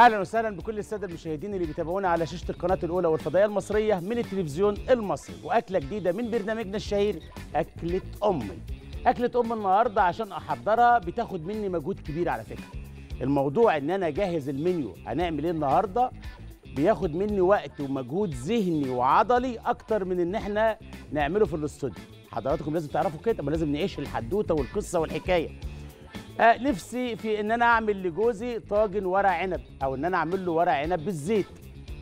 أهلا وسهلا بكل الساده المشاهدين اللي بيتابعونا على شاشه القناه الاولى والفضائيه المصريه من التلفزيون المصري واكله جديده من برنامجنا الشهير أكلة امي أكلة أم النهارده عشان أحضرها بتاخد مني مجهود كبير على فكرة. الموضوع إن أنا أجهز المنيو هنعمل إيه النهارده؟ بياخد مني وقت ومجهود ذهني وعضلي أكتر من إن إحنا نعمله في الاستوديو. حضراتكم لازم تعرفوا كده ما لازم نعيش الحدوتة والقصة والحكاية. آه نفسي في إن أنا أعمل لجوزي طاجن ورق عنب أو إن أنا أعمل له ورق عنب بالزيت.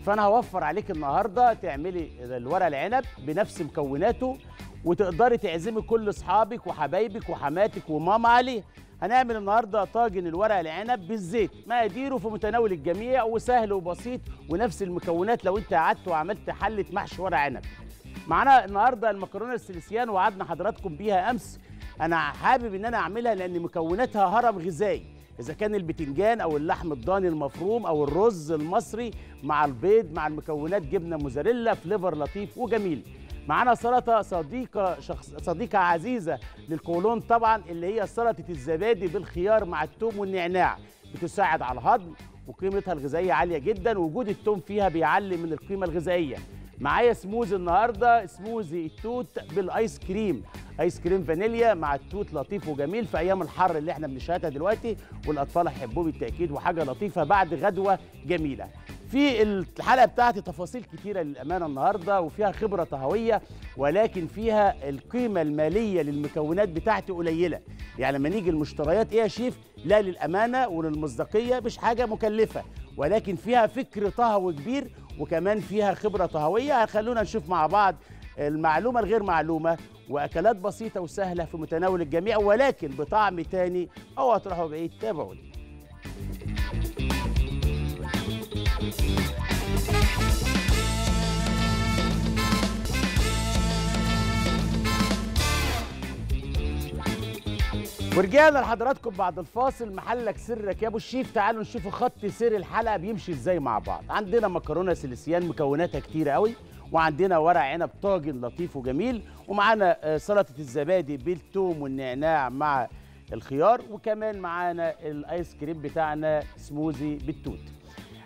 فأنا هوفر عليك النهارده تعملي الورق العنب بنفس مكوناته وتقدري تعزمي كل أصحابك وحبايبك وحماتك وماما عليه. هنعمل النهارده طاجن الورق العنب بالزيت. مقاديره في متناول الجميع وسهل وبسيط ونفس المكونات لو أنت قعدت وعملت حلة محشي ورق عنب. معانا النهارده المكرونة السلسيان وعدنا حضراتكم بيها أمس. أنا حابب ان أنا اعملها لأن مكوناتها هرم غذائي. إذا كان البتنجان أو اللحم الضاني المفروم أو الرز المصري مع البيض مع المكونات جبنة موزاريلا flavor لطيف وجميل. معانا سلطة صديقة شخص صديقة عزيزة للقولون طبعا اللي هي سلطة الزبادي بالخيار مع الثوم والنعناع. بتساعد على الهضم وقيمتها الغذائية عالية جدا وجود الثوم فيها بيعلي من القيمة الغذائية. معايا سموزي النهارده سموزي التوت بالايس كريم. ايس كريم فانيليا مع التوت لطيف وجميل في أيام الحر اللي إحنا بنشهدها دلوقتي والاطفال هيحبوه بالتاكيد وحاجه لطيفه بعد غدوه جميله. في الحلقة بتاعتي تفاصيل كتيره للامانه النهارده وفيها خبره طهويه ولكن فيها القيمه الماليه للمكونات بتاعتي قليله. يعني لما نيجي المشتريات إيه يا شيف؟ لا للأمانة وللمصداقية مش حاجة مكلفة ولكن فيها فكر طهوي كبير وكمان فيها خبرة طهوية. خلونا نشوف مع بعض المعلومة الغير معلومة وأكلات بسيطة وسهلة في متناول الجميع ولكن بطعم تاني أو هتروحوا بعيد. تابعوني ورجعنا لحضراتكم بعد الفاصل. محلك سرك يا أبو الشيف. تعالوا نشوف خط سير الحلقة بيمشي إزاي مع بعض. عندنا مكرونة سلسيان مكوناتها كتيرة قوي وعندنا ورق عنب طاجن لطيف وجميل ومعانا سلطة الزبادي بالثوم والنعناع مع الخيار وكمان معانا الآيس كريم بتاعنا سموزي بالتوت.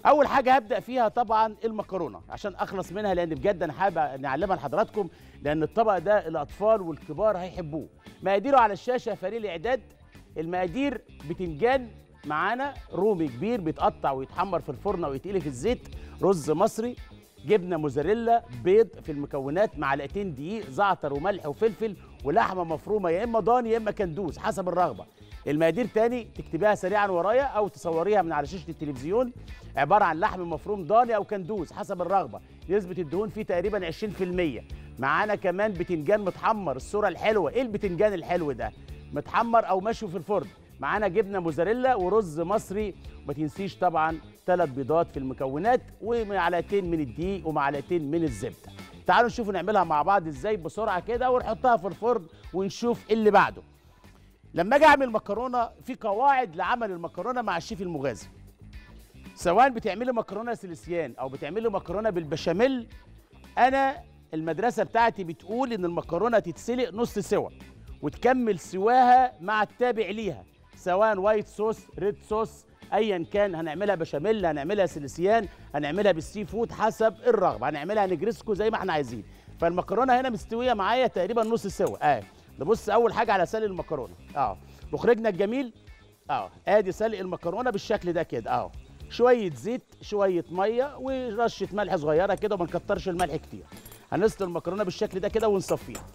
أول حاجة هبدأ فيها طبعا المكرونة عشان أخلص منها لأن بجد أنا حابب نعلمها لحضراتكم. لأن الطبق ده الأطفال والكبار هيحبوه. مقاديره على الشاشة فريق الإعداد المقادير بتنجان معانا. رومي كبير بيتقطع ويتحمر في الفرن أو يتقلي في الزيت. رز مصري جبنة موزاريلا بيض في المكونات معلقتين دقيق زعتر وملح وفلفل ولحمة مفرومة يا إما ضاني يا إما كندوز حسب الرغبة. المقادير تاني تكتبيها سريعا ورايا أو تصوريها من على شاشة التلفزيون. عبارة عن لحم مفروم ضاني أو كندوز حسب الرغبة. نسبة الدهون فيه تقريبا 20% معانا كمان بتنجان متحمر الصورة الحلوة. إيه البتنجان الحلو ده؟ متحمر أو مشوي في الفرن. معانا جبنة موزاريلا ورز مصري. ما تنسيش طبعا ثلاث بيضات في المكونات ومعلقتين من الدقيق ومعلقتين من الزبدة. تعالوا نشوف نعملها مع بعض إزاي بسرعة كده ونحطها في الفرن ونشوف اللي بعده. لما أجي أعمل مكرونة في قواعد لعمل المكرونة مع الشيف المغازي. سواء بتعملي مكرونة سلسيان أو بتعملي مكرونة بالبشاميل أنا المدرسة بتاعتي بتقول إن المكرونة تتسلق نص سوا وتكمل سواها مع التابع ليها سواء white sauce red sauce ايا كان. هنعملها بشاميل هنعملها سلسيان هنعملها بال seafood حسب الرغبة هنعملها نجرسكو زي ما إحنا عايزين. فالمكرونة هنا مستوية معايا تقريبا نص سوا. آه نبص أول حاجة على سلق المكرونة. آه مخرجنا الجميل. آه آدي سلق المكرونة بالشكل ده كده. آه شوية زيت شوية مية ورشة ملح صغيرة كده وما نكترش الملح كتير. هنسلق المكرونة بالشكل ده كده ونصفيها.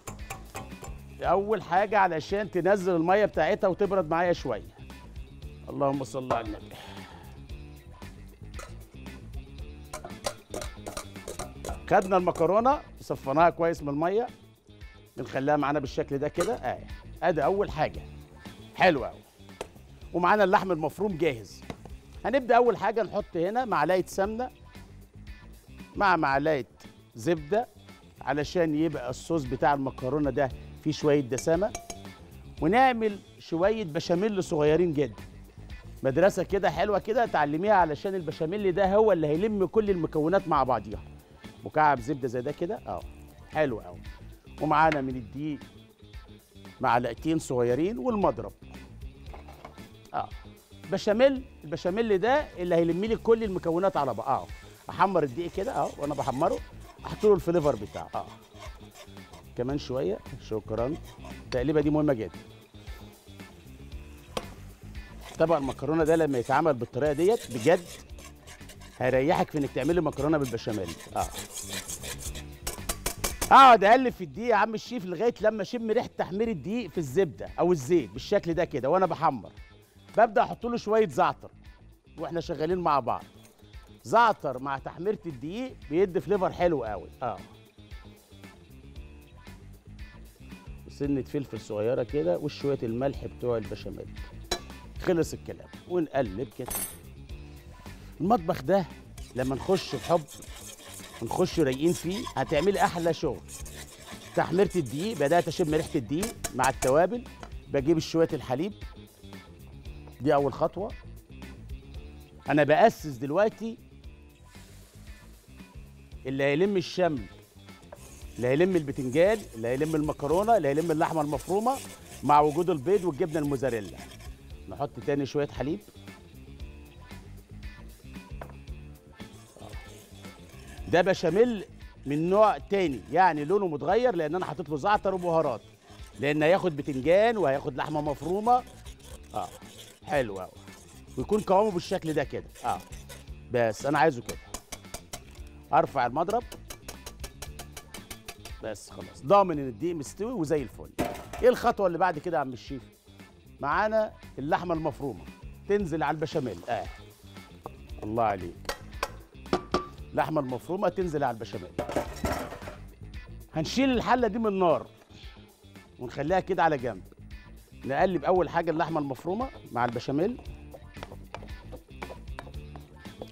أول حاجة علشان تنزل المية بتاعتها وتبرد معايا شوية. اللهم صل على النبي. خدنا المكرونة صفناها كويس من المية. بنخليها معانا بالشكل ده كده. آه أدي أول حاجة. حلو قوي ومعانا اللحم المفروم جاهز. هنبدأ أول حاجة نحط هنا معلقة سمنة مع معلقة زبدة. علشان يبقى الصوص بتاع المكرونة ده فيه شوية دسامة. ونعمل شوية بشاميل صغيرين جدا. مدرسة كده حلوة كده تعلميها علشان البشاميل ده هو اللي هيلم كل المكونات مع بعضيها. مكعب زبدة زي ده كده؟ آه. حلو قوي ومعانا من الدقيق معلقتين صغيرين والمضرب. آه. بشاميل البشاميل ده اللي هيلم لي كل المكونات على بعض. آه. أحمر الدقيق كده اهو وأنا بحمره. أحط له الفليفر بتاعه. آه. كمان شوية. شكرا. التقليبة دي مهمة جدا. طبق المكرونة ده لما يتعمل بالطريقة ديت بجد هيريحك في إنك تعملي مكرونة بالبشاميل. آه. أقعد أقلب في الدقيق يا عم الشيف لغاية لما أشم ريحة تحمير الدقيق في الزبدة أو الزيت بالشكل ده كده وأنا بحمر. ببدأ أحط له شوية زعتر وإحنا شغالين مع بعض. زعتر مع تحميرة الدقيق بيدي فليفر حلو قوي. آه. سنه فلفل صغيرة كده وشوية الملح بتوع البشاميل. خلص الكلام. ونقلب كده المطبخ ده لما نخش بحب ونخش رايقين فيه هتعملي أحلى شغل. تحميرة الدقيق بدأت أشم ريحة الدقيق مع التوابل. بجيب شوية الحليب. دي أول خطوة. أنا بأسس دلوقتي اللي هيلم الشمل اللي هيلم البتنجان اللي هيلم المكرونة اللي هيلم اللحمة المفرومة مع وجود البيض والجبنة الموزاريلا. نحط تاني شوية حليب. ده بشاميل من نوع تاني يعني لونه متغير لأن أنا حاطط له زعتر وبهارات. لأن هياخد بتنجان وهياخد لحمة مفرومة. آه حلو قوي ويكون قوامه بالشكل ده كده. آه بس أنا عايزه كده. ارفع المضرب. بس خلاص ضامن إن الدقيق مستوي وزي الفل. إيه الخطوة اللي بعد كده يا عم الشيف معانا اللحمة المفرومة تنزل على البشاميل. آه. الله عليك. اللحمه المفرومة تنزل على البشاميل. هنشيل الحلة دي من النار ونخليها كده على جنب. نقلب أول حاجة اللحمة المفرومة مع البشاميل.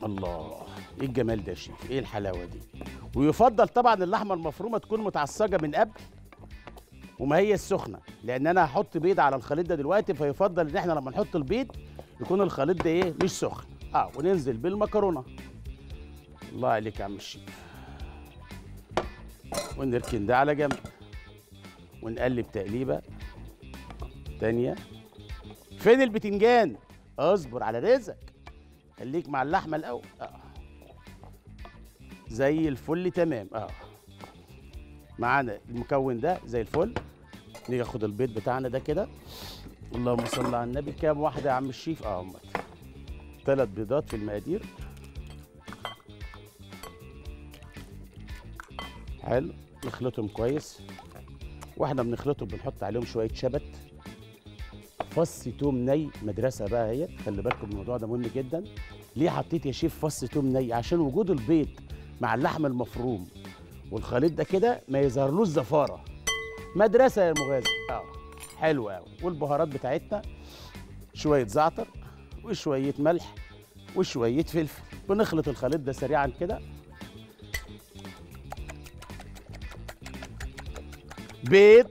الله. إيه الجمال ده يا شيف إيه الحلاوة دي؟ ويفضل طبعا اللحمة المفرومة تكون متعصجة من قبل وما هي السخنة لأن أنا هحط بيض على الخليط ده دلوقتي فيفضل إن إحنا لما نحط البيض يكون الخليط ده إيه؟ مش سخن. آه وننزل بالمكرونة. الله عليك يا عم الشيف ونركن ده على جنب. ونقلب تقليبة تانية. فين البتنجان؟ اصبر على رزقك. خليك مع اللحمة الأول. آه. زي الفل تمام. آه. معانا المكون ده زي الفل. نيجي ناخد البيض بتاعنا ده كده. اللهم صل على النبي. كام واحدة يا عم الشيف؟ آه امت ثلاث بيضات في المقادير. حلو. نخلطهم كويس. وإحنا بنخلطهم بنحط عليهم شوية شبت. فص توم ني. مدرسة بقى هي. خلي بالكم الموضوع ده مهم جدا. ليه حطيت يا شيف فص توم ني؟ عشان وجود البيض مع اللحم المفروم. والخليط ده كده ما يظهرلوش زفارة. مدرسة يا مغازي. آه. حلو قوي والبهارات بتاعتنا شوية زعتر وشوية ملح وشوية فلفل. بنخلط الخليط ده سريعا كده. بيض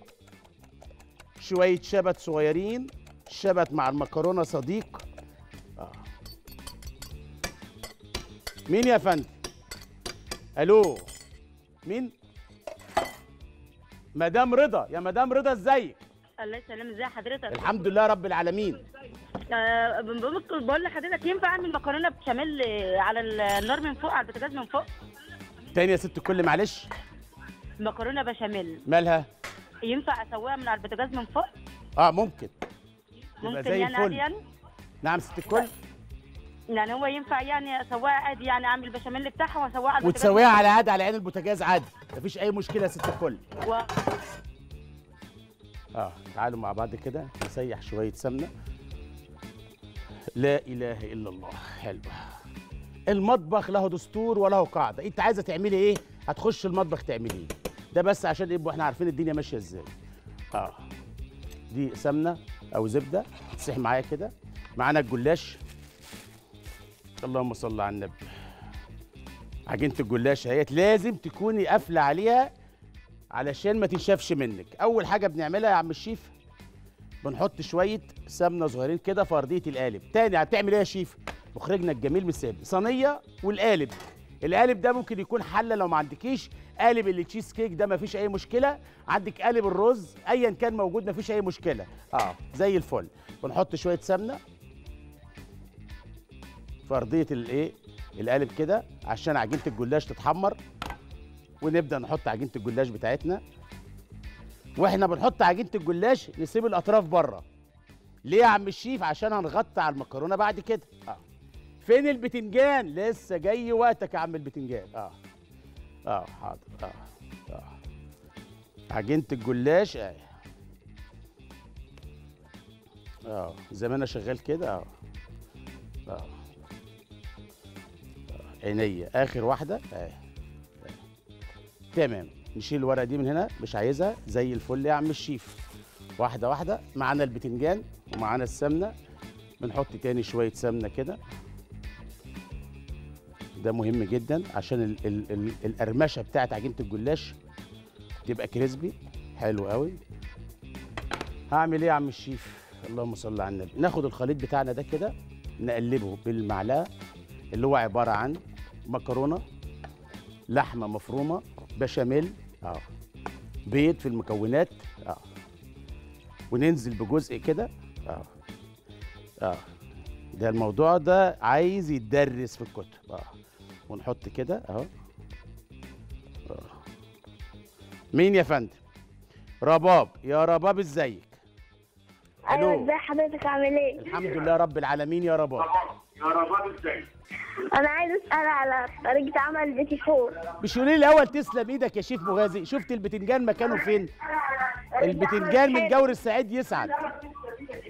شوية شبت صغيرين شبت مع المكرونة صديق. آه. مين يا فندم؟ ألو؟ مين؟ مدام رضا. يا مدام رضا إزيك؟ الله يسلم ازي حضرتك؟ الحمد لله رب العالمين. آه، بقول لحضرتك ينفع أعمل مكرونة بشاميل على النار من فوق على البوتاجاز من فوق؟ تاني يا ست الكل معلش. مكرونة بشاميل. مالها؟ ينفع أسويها من على البوتاجاز من فوق؟ آه ممكن. ممكن زي يعني عادي الفل يعني؟ نعم ست الكل. يعني هو ينفع يعني اسويها عادي يعني أعمل البشاميل بتاعها وأسويها على وتسويها على عاد على عين البوتاجاز عادي مفيش أي مشكلة يا ست الكل. و... آه تعالوا مع بعض كده نسيح شوية سمنة. لا إله إلا الله. حلو. المطبخ له دستور وله قاعدة. أنت عايزة تعملي إيه؟ هتخش المطبخ تعملي. إيه ده بس عشان يبقوا إحنا عارفين الدنيا ماشية إزاي. آه. دي سمنة أو زبدة. تسيح معايا كده. معانا الجلاش. اللهم صل على النبي. عجينة الجلاش اهيت لازم تكوني قافلة عليها علشان ما تنشفش منك. أول حاجة بنعملها يا عم الشيف بنحط شوية سمنة صغيرين كده في أرضية القالب. تاني هتعمل إيه يا شيف؟ مخرجنا الجميل سايب صينية والقالب. القالب ده ممكن يكون حلة لو ما عندكيش. قالب اللي تشيز كيك ده ما فيش أي مشكلة. عندك قالب الرز ايا كان موجود ما فيش أي مشكلة. آه زي الفل. بنحط شوية سمنة. في ارضيه الايه؟ القالب كده عشان عجينة الجلاش تتحمر. ونبدأ نحط عجينة الجلاش بتاعتنا. وإحنا بنحط عجينة الجلاش نسيب الأطراف بره. ليه يا عم الشيف؟ عشان هنغطي على المكرونة بعد كده. آه. فين البتنجان؟ لسه جاي وقتك يا عم البتنجان. آه. آه حاضر. آه. آه. عجينة الجلاش آه. آه. زي ما أنا شغال كده آه. آه. عينيا. آخر واحدة؟ آه. تمام. نشيل الورقة دي من هنا مش عايزها. زي الفل يا عم الشيف. واحدة واحدة. معانا البتنجان ومعانا السمنة. بنحط تاني شوية سمنة كده. ده مهم جدا عشان ال ال ال القرمشة بتاعت عجينة الجلاش تبقى كريسبي. حلو قوي هعمل إيه يا عم الشيف؟ اللهم صل على النبي. ناخد الخليط بتاعنا ده كده نقلبه بالمعلقة اللي هو عبارة عن مكرونة لحمة مفرومة بشاميل آه بيض في المكونات آه وننزل بجزء كده آه آه ده الموضوع ده عايز يتدرس في الكتب آه ونحط كده أهو آه. مين يا فندم رباب يا رباب ازيك أيوه ألو. ازي حضرتك عامل إيه؟ الحمد لله رب العالمين يا رباب أنا عايز أسأل على طريقة عمل البيتي فور. مش قولي لي الأول تسلم إيدك يا شيف مغازي. شفت البتنجان مكانه فين؟ البتنجان من جور السعيد يسعد.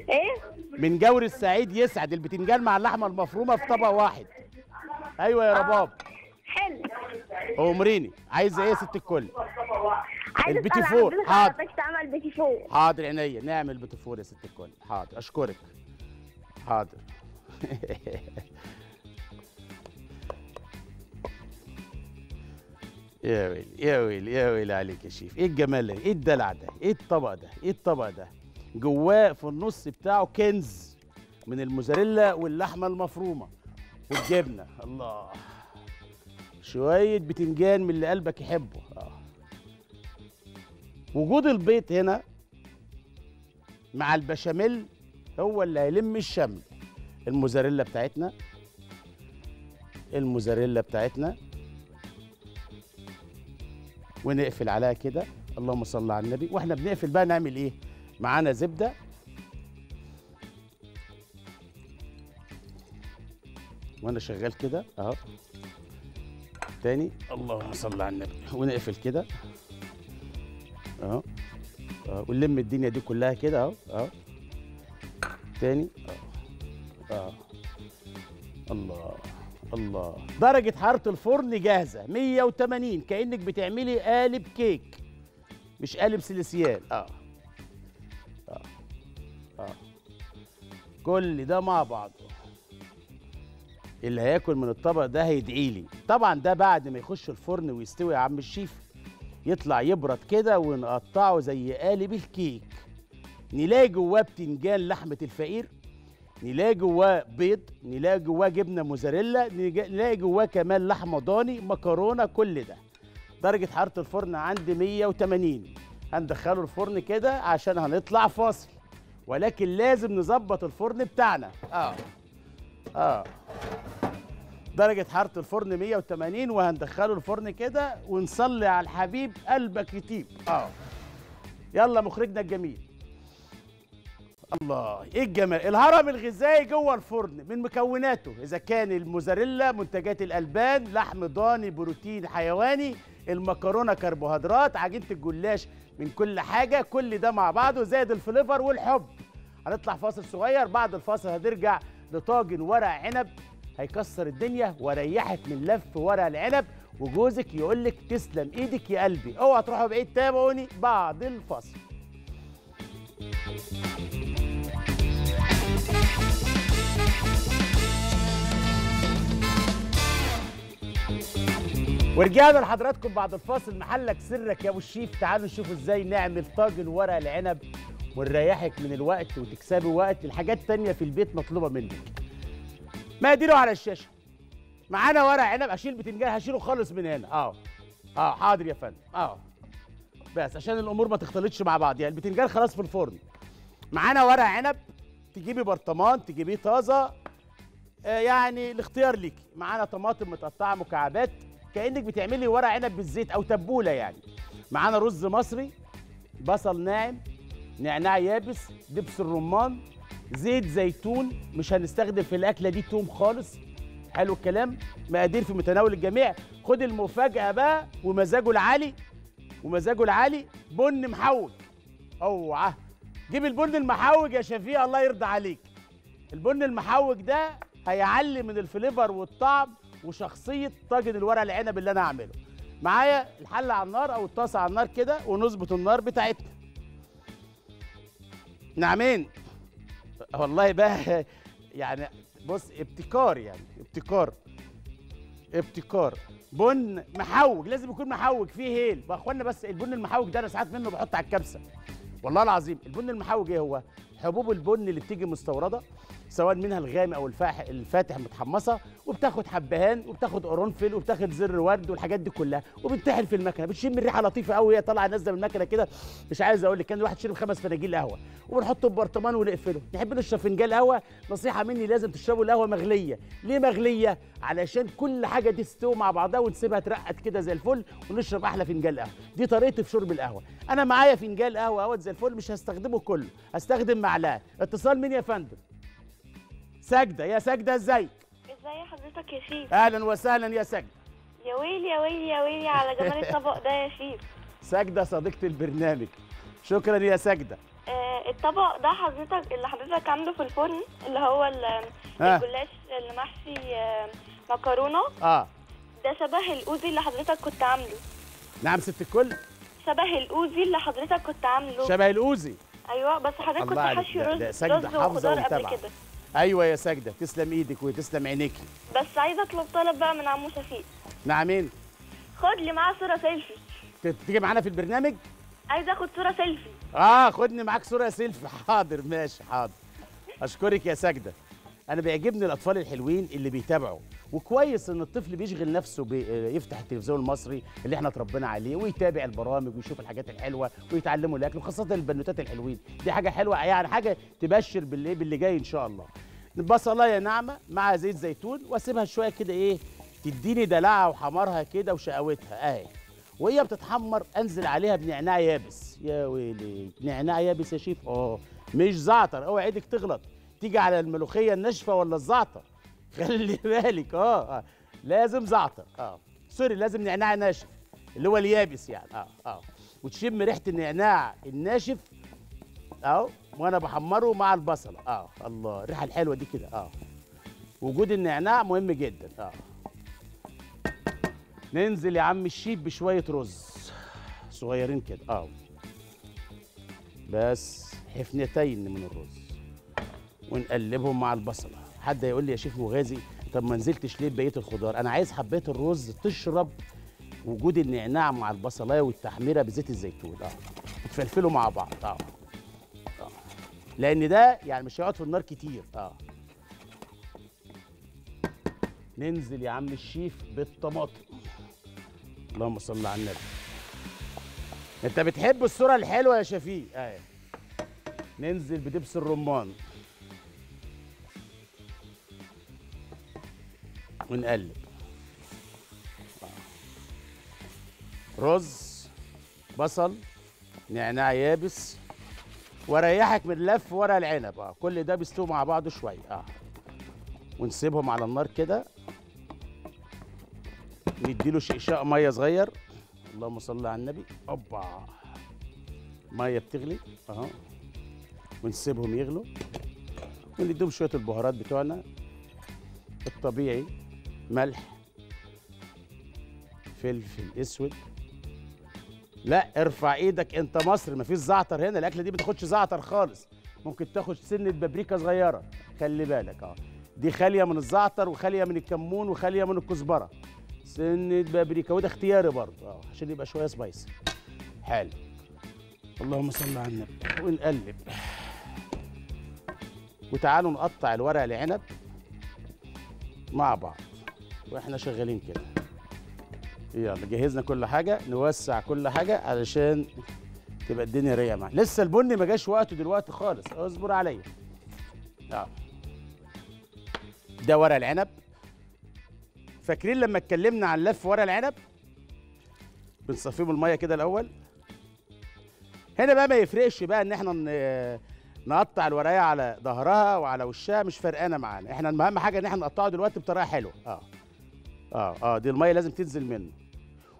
إيه؟ من جور السعيد يسعد. البتنجان مع اللحمة المفرومة في طبق واحد. أيوه يا رباب. حلو. امريني عايزه إيه يا ست الكل؟ البيتي فور. حاضر. على طريقة عمل البيتي فور. حاضر عينيا. نعمل بتفور يا ست الكل. حاضر. أشكرك. حاضر. يا ويلي يا ويلي يا ويلي عليك يا شيف. إيه الجمال ده؟ إيه الدلع ده؟ إيه الطبق ده؟ إيه الطبق ده؟ جواه في النص بتاعه كنز من الموزاريلا واللحمة المفرومة والجبنة. الله. شوية بتنجان من اللي قلبك يحبه. آه. وجود البيض هنا مع البشاميل هو اللي هيلم الشمل. الموزاريلا بتاعتنا الموزاريلا بتاعتنا ونقفل عليها كده. اللهم صل على النبي. وإحنا بنقفل بقى نعمل إيه؟ معانا زبدة. وأنا شغال كده أهو. تاني. اللهم صل على النبي. ونقفل كده. أهو. أهو. ونلم الدنيا دي كلها كده أهو. أهو. تاني. أهو. آه الله الله. درجة حرارة الفرن جاهزة 180 كأنك بتعملي قالب كيك. مش قالب سيليسيال. آه. آه. آه. كل ده مع بعضه. اللي هياكل من الطبق ده هيدعي لي. طبعا ده بعد ما يخش الفرن ويستوي يا عم الشيف يطلع يبرد كده ونقطعه زي قالب الكيك. نلاقي جواه بتنجان لحمة الفقير. نلاقي جواه بيض نلاقي جواه جبنة موزاريلا نلاقي جواه كمان لحمة ضاني مكرونة كل ده. درجة حرارة الفرن عند 180 هندخله الفرن كده عشان هنطلع فاصل. ولكن لازم نظبط الفرن بتاعنا. آه. آه. درجة حرارة الفرن 180 وهندخله الفرن كده ونصلي على الحبيب قلبك يطيب. آه. يلا مخرجنا الجميل. الله إيه الجمال؟ الهرم الغذائي جوه الفرن من مكوناته إذا كان الموزاريلا منتجات الألبان لحم ضاني بروتين حيواني المكرونة كربوهيدرات عجينة الجلاش من كل حاجة كل ده مع بعضه زائد الفليفر والحب. هنطلع فاصل صغير بعد الفاصل هنرجع لطاجن ورق عنب. هيكسر الدنيا واريحك من لف ورق العنب وجوزك يقول لك تسلم إيدك يا قلبي. اوعى تروحوا بعيد تابعوني بعد الفاصل. ورجعنا لحضراتكم بعد الفاصل. محلك سرك يا أبو الشيف. تعالوا نشوف إزاي نعمل طاجن ورق العنب ونريحك من الوقت وتكسبي وقت الحاجات تانية في البيت مطلوبة منك. مقاديره على الشاشة. معانا ورق عنب. اشيل بتنجان هشيله خالص من هنا. آه آه حاضر يا فندم. آه بس عشان الأمور ما تختلطش مع بعض. يعني البتنجان خلاص في الفرن. معانا ورق عنب. تجيبي برطمان تجيبيه طازة. آه يعني الاختيار ليكي. معانا طماطم متقطعة مكعبات. كأنك بتعملي ورق عنب بالزيت أو تبولة يعني. معانا رز مصري بصل ناعم نعناع يابس دبس الرمان زيت زيتون. مش هنستخدم في الأكلة دي توم خالص. حلو الكلام. مقادير في متناول الجميع. خد المفاجأة بقى ومزاجه العالي ومزاجه العالي. بن محوج أوعى. جيب البن المحوج يا شفيق الله يرضى عليك. البن المحوج ده هيعلي من الفليفر والطعم. وشخصية طاجن الورق العنب اللي أنا هعمله. معايا الحلة على النار أو الطاسة على النار كده ونظبط النار بتاعتنا نعمين والله بقى يعني بص ابتكار يعني ابتكار ابتكار. بن محوج لازم يكون محوج فيه هيل. بقى أخوانا بس البن المحوج ده أنا ساعات منه بحط على الكبسة. والله العظيم البن المحوج إيه هو؟ حبوب البن اللي بتيجي مستوردة. سواء منها الغامق أو الفاح الفاتح متحمصة وبتاخد حبهان وبتاخد قرنفل وبتاخد زر ورد والحاجات دي كلها وبتطحن في المكنة بتشم الريحة لطيفة قوي وهي طالعة نازلة من المكنة كده. مش عايز أقول لك كان الواحد يشرب خمس فناجيل قهوة وبنحطه في برطمان ونقفله. نحب نشرب فنجان قهوة؟ نصيحة مني لازم تشربوا القهوة مغلية. ليه مغلية؟ علشان كل حاجة دي تستوي مع بعضها ونسيبها ترقد كده زي الفل ونشرب أحلى فنجان قهوة. دي طريقتي في شرب القهوة. أنا معايا فنجان قهوة أهوت زي الفل مش هستخدمه كله هستخدم معلقة. اتصال مين يا فندم. سجدة. يا سجدة ازيك إزاي حضرتك يا شيف أهلا وسهلا يا سجدة. يا ويلي يا ويلي يا ويلي على جمال الطبق ده يا شيف سجدة صديقة البرنامج. شكرا يا سجدة. آه الطبق ده حضرتك اللي حضرتك عامله في الفرن اللي هو ها. الجلاش اللي محشي آه مكرونة. آه. ده شبه الأوزي اللي حضرتك كنت عامله. نعم ست الكل. شبه الأوزي اللي حضرتك كنت عامله. شبه الأوزي. أيوه بس حضرتك كنت. حاشي رز ده سجدة رز حافظة وخضار قبل. كده. أيوه يا سجده تسلم إيدك وتسلم عينيكي. بس عايزة أطلب طلب بقى من عمو شفيق نعمين خد لي معاه صورة سيلفي. تيجي معانا في البرنامج؟ عايزة آخد صورة سيلفي. آه خدني معاك صورة سيلفي. حاضر ماشي حاضر. أشكرك يا سجده أنا بيعجبني الأطفال الحلوين اللي بيتابعوا. وكويس إن الطفل بيشغل نفسه بيفتح التلفزيون المصري اللي إحنا اتربينا عليه ويتابع البرامج ويشوف الحاجات الحلوة ويتعلموا الأكل وخاصة البنوتات الحلوين. دي حاجة حلوة يعني حاجة تبشر باللي باللي جاي إن شاء الله. بصلايه ناعمة مع زيت زيتون واسيبها شوية كده إيه تديني دلعها وحمارها كده وشقاوتها أهي. وهي بتتحمر أنزل عليها بنعناع يابس. يا ويلي نعناع يابس يا شيف. آه مش زعتر. أوعى إيدك تغلط. تيجي على الملوخية الناشفة ولا الزعتر؟ خلي بالك. آه. لازم زعتر. آه سوري لازم نعناع ناشف. اللي هو اليابس يعني. آه آه وتشم ريحة النعناع الناشف. اهو وأنا بحمره مع البصلة. آه الله الريحة الحلوة دي كده. آه. وجود النعناع مهم جدا. آه. ننزل يا عم الشيف بشوية رز صغيرين كده. آه. بس حفنتين من الرز. ونقلبهم مع البصلة. حد يقول لي يا شيف مغازي طب ما نزلتش ليه بقية الخضار؟ أنا عايز حبات الرز تشرب وجود النعناع مع البصلاية والتحميرة بزيت الزيتون. آه. يتفلفلوا مع بعض. آه. لأن ده يعني مش هيقعد في النار كتير. آه. ننزل يا عم الشيف بالطماطم. اللهم صل على النبي. انت بتحب الصورة الحلوة يا شفيق؟ اهي ننزل بدبس الرمان. ونقلب. رز بصل نعناع يابس. واريحك من لف ورق العنب. آه كل ده بيستوي مع بعضه شوية. آه. ونسيبهم على النار كده. نديله شقشاق مية صغير. اللهم صل على النبي. أوبا. مية بتغلي. أهو. ونسيبهم يغلوا. ونديهم شوية البهارات بتوعنا. الطبيعي. ملح. فلفل أسود. لا ارفع إيدك انت مصر مفيش زعتر هنا الأكلة دي ما تاخدش زعتر خالص. ممكن تاخد سنة بابريكا صغيرة. خلي بالك آه. دي خالية من الزعتر وخالية من الكمون وخالية من الكزبرة. سنة بابريكا وده اختياري برضه آه عشان يبقى شوية سبايسي. حلو. اللهم صل على النبي. ونقلب. وتعالوا نقطع الورق العنب مع بعض. وإحنا شغالين كده. يلا جهزنا كل حاجة نوسع كل حاجة علشان تبقى الدنيا رايقة معانا لسه البن ما جاش وقته دلوقتي خالص. اصبر عليا. آه ده ورق العنب. فاكرين لما اتكلمنا عن لف ورق العنب؟ بنصفيه بالمية كده الأول. هنا بقى ما يفرقش بقى إن إحنا نقطع الورقه على ظهرها وعلى وشها مش فرقانة معانا. إحنا اهم حاجة إن إحنا نقطعه دلوقتي بطريقة حلوة. آه. آه. آه. دي المية لازم تنزل منه.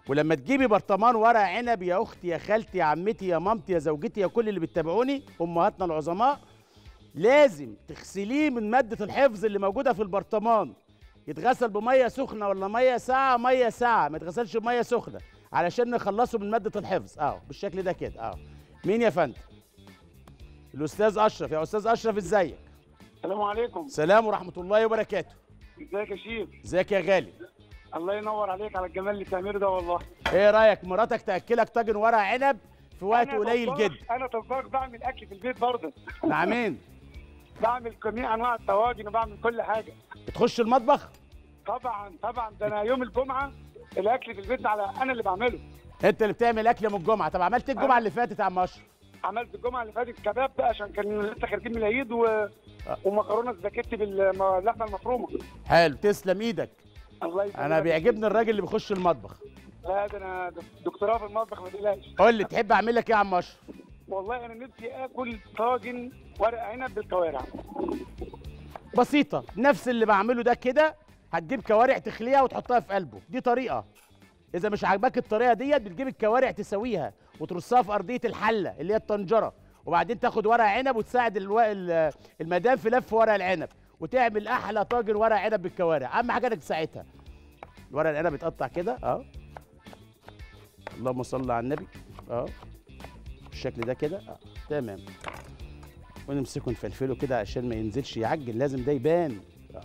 ولما تجيبي برطمان ورق عنب يا أختي يا خالتي يا عمتي يا مامتي يا زوجتي يا كل اللي بتتابعوني أمهاتنا العظماء لازم تغسليه من مادة الحفظ اللي موجودة في البرطمان. يتغسل بمية سخنة ولا مية ساقعه مية ساقعه ما يتغسلش بمية سخنة علشان نخلصه من مادة الحفظ. آه بالشكل ده كده. آه. مين يا فندم؟ الأستاذ أشرف. يا أستاذ أشرف إزيك؟ السلام عليكم. سلام ورحمة الله وبركاته. إزيك يا شيف إزيك يا غالي؟ الله ينور عليك على الجمال اللي بتعمله ده والله. إيه رأيك؟ مراتك تأكلك طاجن ورق عنب في وقت قليل جدا. أنا طباخ بعمل أكل في البيت برضه. مع مين بعمل جميع أنواع الطواجن وبعمل كل حاجة. بتخش المطبخ؟ طبعا طبعا. ده أنا يوم الجمعة الأكل في البيت على أنا اللي بعمله. أنت اللي بتعمل أكل يوم الجمعة. طب عملت الجمعة اللي فاتت يا عم أشرف؟ عملت الجمعة اللي فاتت كباب ده عشان كان لسه خارجين من العيد و... ومكرونة سباكيتي باللحمة المفرومة. حلو. تسلم إيدك. الله يسلمك. أنا بيعجبني. الراجل اللي بيخش المطبخ. لا ده أنا دكتوراه في المطبخ ما تقلقش. قول لي تحب أعمل لك إيه يا عم أشرف؟ والله أنا نفسي آكل طاجن ورق عنب بالكوارع. بسيطة نفس اللي بعمله ده كده هتجيب كوارع تخليها وتحطها في قلبه. دي طريقة. إذا مش عاجباك الطريقة ديت بتجيب الكوارع تسويها وترصها في أرضية الحلة اللي هي الطنجرة وبعدين تاخد ورق عنب وتساعد المدام في لف ورق العنب. وتعمل أحلى طاجن ورق عنب بالكوارع. أهم حاجة إنك تساعدها. ورق العنب يتقطع كده آه اللهم صل على النبي آه بالشكل ده كده آه تمام. ونمسكه نفلفله كده عشان ما ينزلش يعجل لازم ده يبان. آه.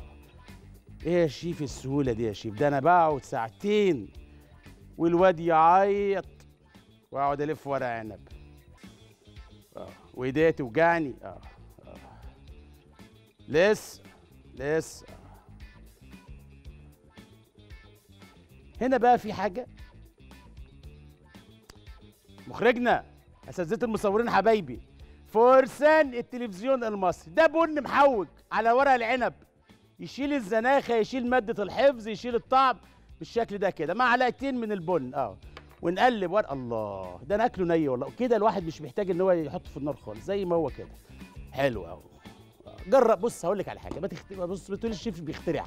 إيه يا شيف السهولة دي يا شيف؟ ده أنا بقعد ساعتين والواد يعيط وأقعد ألف ورق عنب. آه وإيديا توجعني. آه آه لسه. لسه. هنا بقى في حاجة. مخرجنا أساتذة المصورين حبايبي فرسان التلفزيون المصري. ده بن محوج على ورق العنب. يشيل الزناخة يشيل مادة الحفظ يشيل الطعم بالشكل ده كده. معلقتين من البن آه. ونقلب ورق. الله ده أنا أكله ني والله. كده الواحد مش محتاج إن هو يحطه في النار خالص زي ما هو كده. حلو قوي جرب بص هقول لك على حاجة. ما تخت... بص ما تقوليش الشيف بيخترع.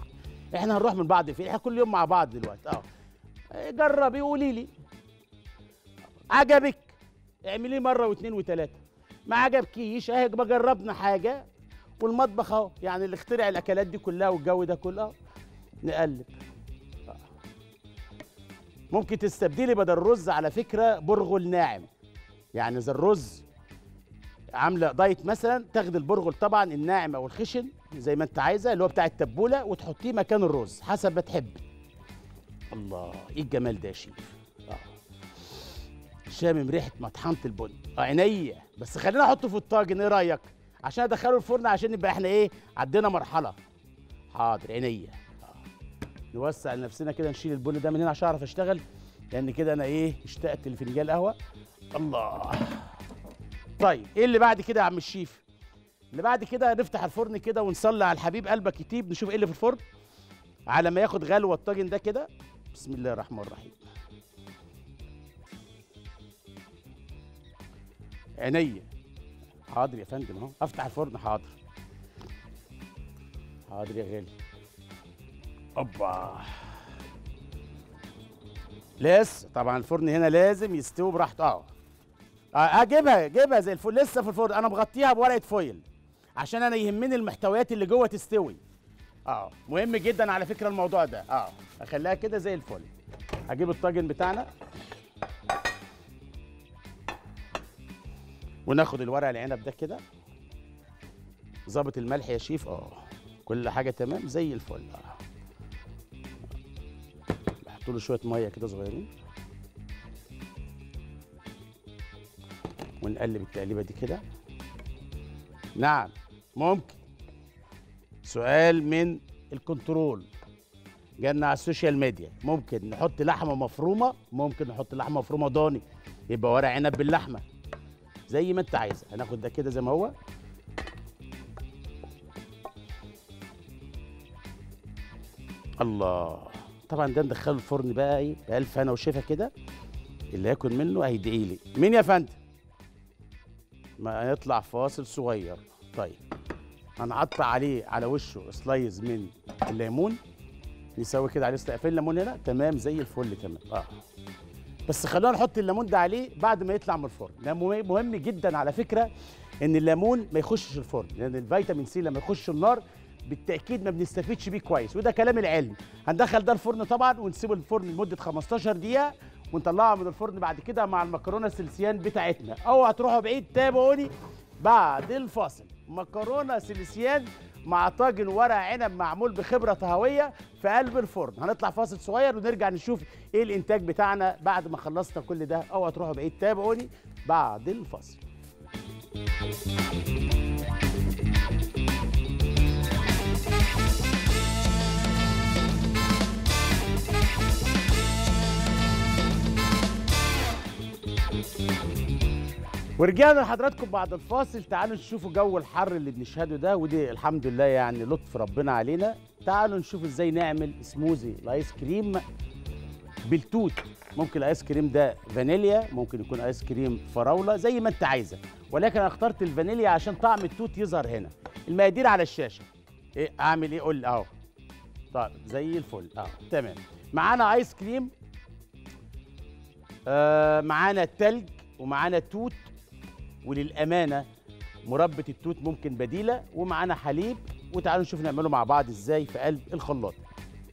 إحنا هنروح من بعض فين؟ إحنا كل يوم مع بعض دلوقتي. آه. جربي وقولي لي. عجبك. اعمليه مرة واثنين وثلاثة. ما عجبكيش؟ اهي جربنا حاجة. والمطبخ اهو يعني اللي اخترع الأكلات دي كلها والجو ده كله. نقلب. ممكن تستبدلي بدل الرز على فكرة برغل ناعم. يعني اذا الرز عاملة دايت مثلا تاخد البرغل طبعا الناعم أو الخشن زي ما أنت عايزة اللي هو بتاع التبولة وتحطيه مكان الرز حسب ما تحبي الله إيه الجمال ده يا شيف؟ آه. شامم ريحة مطحنة البن. آه عينيا. بس خلينا أحطه في الطاجن إيه رأيك؟ عشان أدخله الفرن عشان يبقى إحنا إيه عدينا مرحلة. حاضر عينيا. آه. نوسع لنفسنا كده نشيل البن ده من هنا عشان أعرف أشتغل؟ لأن كده أنا إيه اشتقت لفنجان قهوة. الله. طيب إيه اللي بعد كده يا عم الشيف؟ اللي بعد كده نفتح الفرن كده ونصلي على الحبيب قلبك يطيب نشوف إيه اللي في الفرن؟ على ما ياخد غلوة الطاجن ده كده. بسم الله الرحمن الرحيم. عينيا. حاضر يا فندم أهو. أفتح الفرن حاضر. حاضر يا غالي. أوبا. لسه طبعا الفرن هنا لازم يستوي براحته. آه. آه اجيبها جيبها زي الفل لسه في الفرن. أنا مغطيها بورقة فويل عشان أنا يهمني المحتويات اللي جوه تستوي. آه مهم جدا على فكرة الموضوع ده. آه أخليها كده زي الفل. هجيب الطاجن بتاعنا. وناخد الورق العنب ده كده. ظابط الملح يا شيف. آه كل حاجة تمام زي الفل. آه بحط له شوية مية كده صغيرين. ونقلب التقليبة دي كده. نعم ممكن. سؤال من الكنترول. جالنا على السوشيال ميديا. ممكن نحط لحمة مفرومة؟ ممكن نحط لحمة مفرومة ضاني. يبقى ورق عنب باللحمة. زي ما انت عايزه هناخد ده كده زي ما هو. الله. طبعا ده ندخله الفرن بقى إيه؟ بألف هنا وشفا كده. اللي ياكل منه هيدعي لي. مين يا فندم؟ ما نطلع فاصل صغير. طيب هنقطع عليه على وشه slices من الليمون نسوي كده عليه استقفال ليمون هنا. تمام زي الفل تمام آه. بس خلونا نحط الليمون ده عليه بعد ما يطلع من الفرن. ده مهم جدا على فكرة إن الليمون ما يخشش الفرن لأن الفيتامين سي لما يخش النار بالتأكيد ما بنستفيدش بيه كويس وده كلام العلم. هندخل ده الفرن طبعا ونسيبه الفرن لمدة 15 دقيقة. ونطلعها من الفرن بعد كده مع المكرونة السلسيان بتاعتنا. اوعى تروحوا بعيد تابعوني. بعد الفاصل. مكرونة سلسيان مع طاجن ورق عنب معمول بخبرة طهوية في قلب الفرن. هنطلع فاصل صغير ونرجع نشوف إيه الإنتاج بتاعنا بعد ما خلصنا كل ده. اوعى تروحوا بعيد تابعوني. بعد الفاصل. ورجعنا لحضراتكم بعد الفاصل. تعالوا نشوفوا جو الحر اللي بنشهده ده ودي الحمد لله يعني لطف ربنا علينا. تعالوا نشوف إزاي نعمل سموزي الآيس كريم بالتوت. ممكن الآيس كريم ده فانيليا ممكن يكون آيس كريم فراولة زي ما انت عايزة. ولكن أنا اخترت الفانيليا عشان طعم التوت يظهر هنا. المقادير على الشاشة. إيه أعمل إيه؟ قول أهو. طيب زي الفل. أهو تمام. معانا آيس كريم آه معانا التلج ومعانا توت وللأمانة مربى التوت ممكن بديلة ومعانا حليب وتعالوا نشوف نعمله مع بعض إزاي في قلب الخلاط.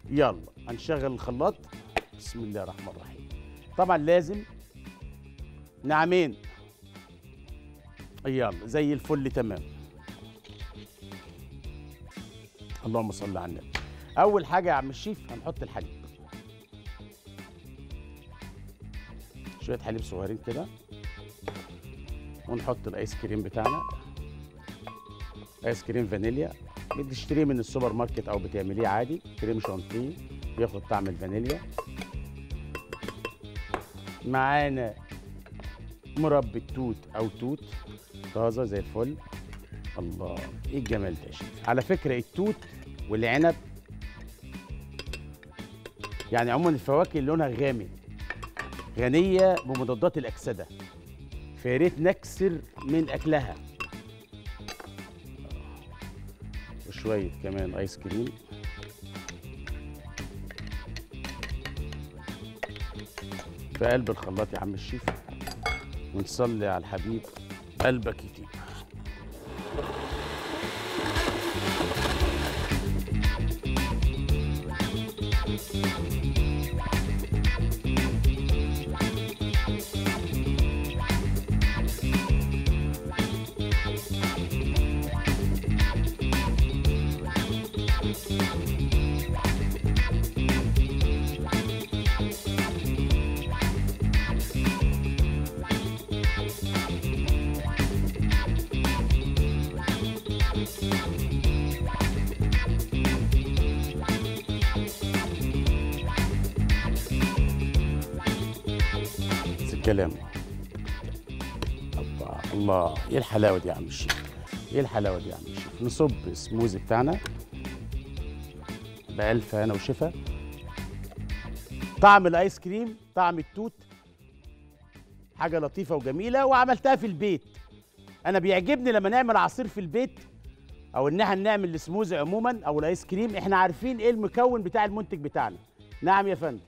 يلا هنشغل الخلاط. بسم الله الرحمن الرحيم. طبعا لازم نعمين. يلا زي الفل تمام. اللهم صل على النبي. أول حاجة يا عم الشيف هنحط الحليب. شوية حليب صغيرين كده. ونحط الآيس كريم بتاعنا. آيس كريم فانيليا. بتشتريه من السوبر ماركت أو بتعمليه عادي. كريم شانتيه. بياخد طعم الفانيليا. معانا مربى توت أو توت. طازة زي الفل. الله إيه الجمال ده على فكرة التوت والعنب يعني عموما الفواكه اللي لونها غامق. غنية بمضادات الأكسدة. فيا ريت نكسر من أكلها. وشوية كمان آيس كريم. في قلب الخلاط يا عم الشيف. ونصلي على الحبيب قلبك يطيب. الكلام. الله الله. إيه الحلاوة دي يا عم الشيف إيه الحلاوة دي يا عم الشيف نصب السموزي بتاعنا بألف هنا وشفا. طعم الآيس كريم طعم التوت. حاجة لطيفة وجميلة وعملتها في البيت. أنا بيعجبني لما نعمل عصير في البيت أو إن إحنا نعمل السموزي عموما أو الآيس كريم إحنا عارفين إيه المكون بتاع المنتج بتاعنا. نعم يا فندم.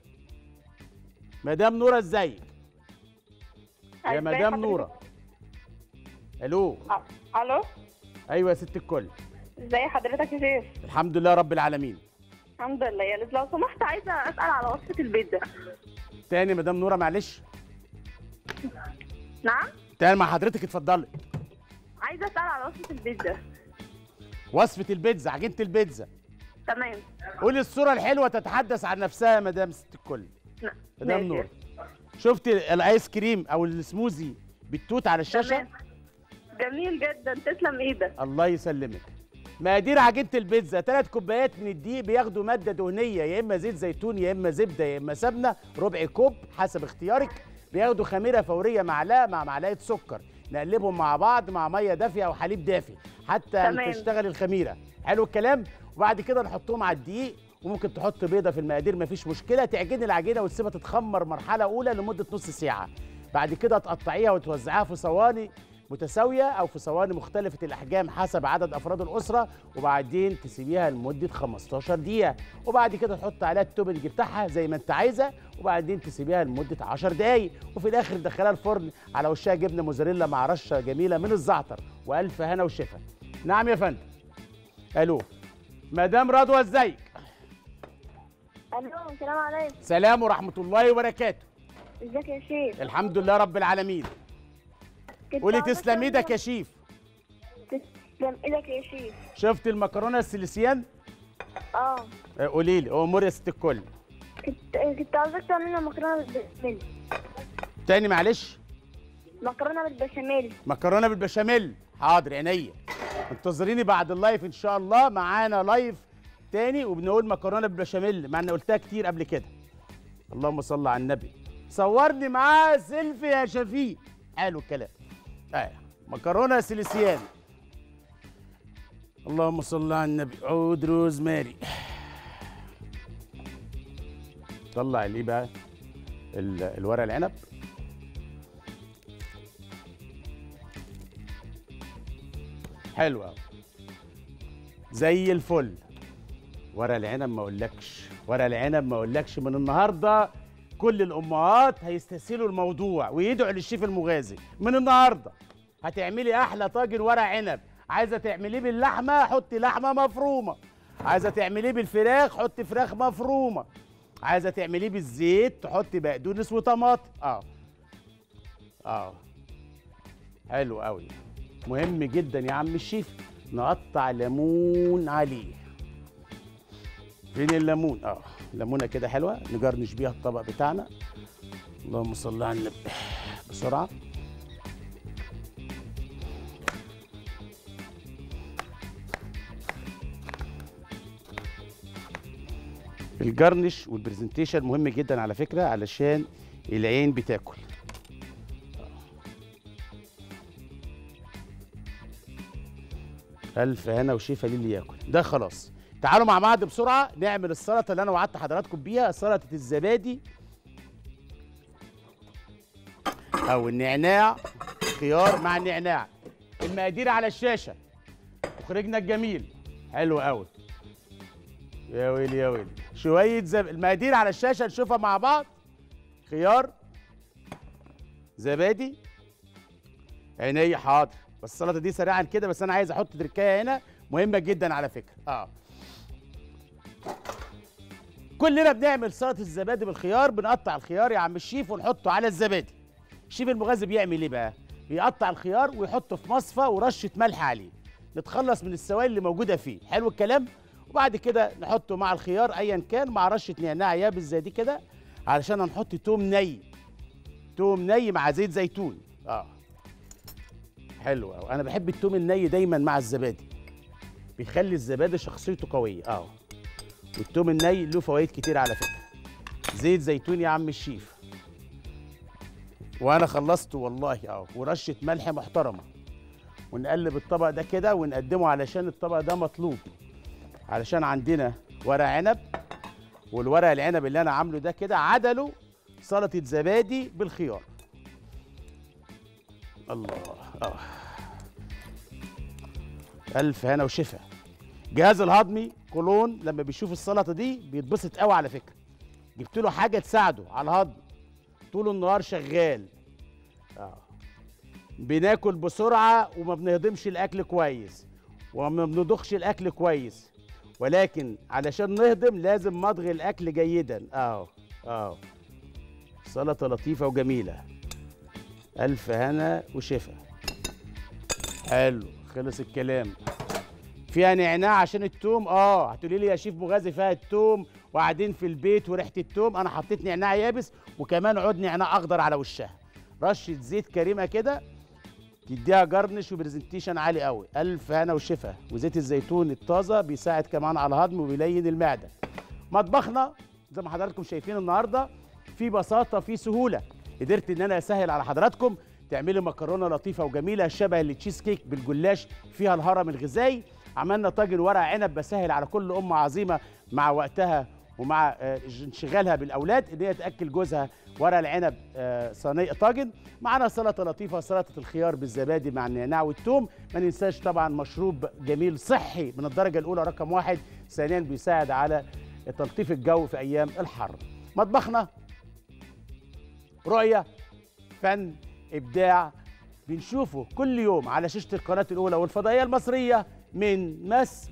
مدام نورة ازيك يا مدام؟ نورة. ألو. ألو. أيوه يا ست الكل. إزاي حضرتك يا شيف الحمد لله رب العالمين. الحمد لله يا لو سمحت عايزة أسأل على وصفه البيتزا تاني مدام نورة معلش. نعم؟ تاني مع حضرتك اتفضلي. عايزة أسأل على وصفه البيتزا وصفة البيتزا عجينة البيتزا. تمام. قولي الصورة الحلوة تتحدث عن نفسها يا مدام ست الكل. مدام ماشي. شفتي الايس كريم أو السموزي بالتوت على الشاشه؟ جميل جدا. تسلم إيدك. الله يسلمك. مقادير عجينة البيتزا. ثلاث كوبايات من الدقيق بياخدوا مادة دهنية. يا إما زيت زيتون يا إما زبدة يا إما سمنة. ربع كوب حسب اختيارك. بياخدوا خميرة فورية معلقه مع معلقة سكر. نقلبهم مع بعض مع مية دافية أو حليب دافي. حتى تمام. تشتغل الخميرة. حلو الكلام؟ وبعد كده نحطهم على الدقيق. وممكن تحط بيضة في المقادير مفيش مشكلة. تعجن العجينة وتسيبها تتخمر مرحلة أولى لمدة نص ساعة. بعد كده تقطعيها وتوزعيها في صواني متساوية أو في صواني مختلفة الأحجام حسب عدد أفراد الأسرة وبعدين تسيبيها لمدة 15 دقيقة. وبعد كده تحط عليها التوبنج بتاعها زي ما انت عايزة وبعدين تسيبيها لمدة 10 دقائق وفي الآخر تدخلها الفرن على وشها جبنة موزاريلا مع رشة جميلة من الزعتر وألف هنا وشفا. نعم يا فندم. ألو. مدام رضوى ازيك ألو السلام عليكم. سلام ورحمة الله وبركاته. ازيك يا شيخ الحمد لله رب العالمين. قولي تسلم إيدك يا شيف. تسلم إيدك يا شيخ شفت المكرونة السليسيان؟ آه. آه، قولي لي امور يا ست الكل. كنت كنت عاوزك تعمل لنا مكرونة بالبشاميل. تاني معلش. مكرونة بالبشاميل. مكرونة بالبشاميل. حاضر عينيا. انتظريني بعد ال live إن شاء الله. معانا live تاني وبنقول مكرونة بالبشاميل مع إني قلتها كتير قبل كده. اللهم صل على النبي. صورني معاه سيلفي يا شفيق. حلو الكلام. إيه مكرونة سيليسيان. اللهم صل على النبي. عود روزماري. طلع ليه بقى ال- الورق العنب؟ حلو قوي زي الفل. ورق العنب ما اقولكش. ورق العنب ما اقولكش. من النهارده كل الامهات هيستسهلوا الموضوع ويدعوا للشيف المغازي. من النهارده هتعملي أحلى طاجن ورق عنب. عايزة تعمليه باللحمة؟ حطي لحمة مفرومة. عايزة تعمليه بالفراخ؟ حطي فراخ مفرومة. عايزة تعمليه بالزيت؟ تحطي بقدونس وطماطم. آه. آه. حلو قوي مهم جدا يا عم الشيف نقطع ليمون عليه. فين الليمون. آه ليمونة كده حلوة. نجرنش بيها الطبق بتاعنا. اللهم صل على النبي. بسرعة. الجرنش والبرزنتيشن مهم جدا على فكرة علشان العين بتاكل. ألف هنا وشفا للي ياكل. ده خلاص. تعالوا مع بعض بسرعة نعمل السلطة اللي أنا وعدت حضراتكم بيها سلطة الزبادي أو النعناع خيار مع النعناع المقادير على الشاشة. مخرجنا الجميل. حلو قوي يا ويلي يا ويلي. شوية زب... المقادير على الشاشة نشوفها مع بعض. خيار زبادي عينيا حاضر. بس السلطة دي سريعا كده بس أنا عايز أحط تركاية هنا. مهمة جدا على فكرة. آه. كلنا بنعمل سلطه الزبادي بالخيار بنقطع الخيار يا عم الشيف ونحطه على الزبادي. الشيف المغذي بيعمل إيه بقى؟ بيقطع الخيار ويحطه في مصفى ورشة ملح عليه. نتخلص من السوائل اللي موجودة فيه. حلو الكلام؟ وبعد كده نحطه مع الخيار ايا كان مع رشة نعناع يابس زي دي كده علشان هنحط توم ني. توم ني مع زيت زيتون. آه. حلو قوي أنا بحب التوم الني دايما مع الزبادي. بيخلي الزبادي شخصيته قوية. آه. والتوم الني له فوائد كتير على فكرة. زيت زيتون يا عم الشيف. وأنا خلصت والله آه ورشة ملح محترمة. ونقلب الطبق ده كده ونقدمه علشان الطبق ده مطلوب. علشان عندنا ورق عنب والورق العنب اللي أنا عامله ده كده عدله سلطة زبادي بالخيار. الله. آه ألف هنا وشفا. الجهاز الهضمي كولون لما بيشوف السلطة دي بيتبسط قوي على فكرة. جبت له حاجة تساعده على الهضم. طول النهار شغال. آه. بناكل بسرعة وما بنهضمش الأكل كويس وما بنضخش الأكل كويس. ولكن علشان نهضم لازم مضغ الأكل جيدا. آه. آه. سلطة لطيفة وجميلة. ألف هنا وشفا. حلو. خلص الكلام. فيها نعناع عشان التوم؟ آه. هتقولي لي يا شيف مغازي فيها التوم وقاعدين في البيت وريحة التوم؟ أنا حطيت نعناع يابس وكمان عود نعناع أخضر على وشها. رشة زيت كريمة كده تديها crunch و presentation عالي قوي. ألف هنا وشفا. وزيت الزيتون الطازة بيساعد كمان على الهضم وبيلين المعدة. مطبخنا زي ما حضراتكم شايفين النهارده في بساطة في سهولة. قدرت إن أنا أسهل على حضراتكم تعملي مكرونة لطيفة وجميلة شبه التشيز كيك بالجلاش فيها الهرم الغذائي. عملنا طاجن ورق عنب بسهل على كل ام عظيمة مع وقتها ومع آه، انشغالها بالأولاد إن هي تأكل جوزها ورق العنب آه، صينية طاجن. معانا سلطة لطيفة سلطه الخيار بالزبادي مع النعناع والثوم. ما ننساش طبعا مشروب جميل صحي من الدرجة الأولى رقم واحد ثانيا بيساعد على تلطيف الجو في أيام الحر. مطبخنا؟ رؤية فن إبداع. بنشوفه كل يوم على شاشة القناة الأولى والفضائية المصرية. من ماس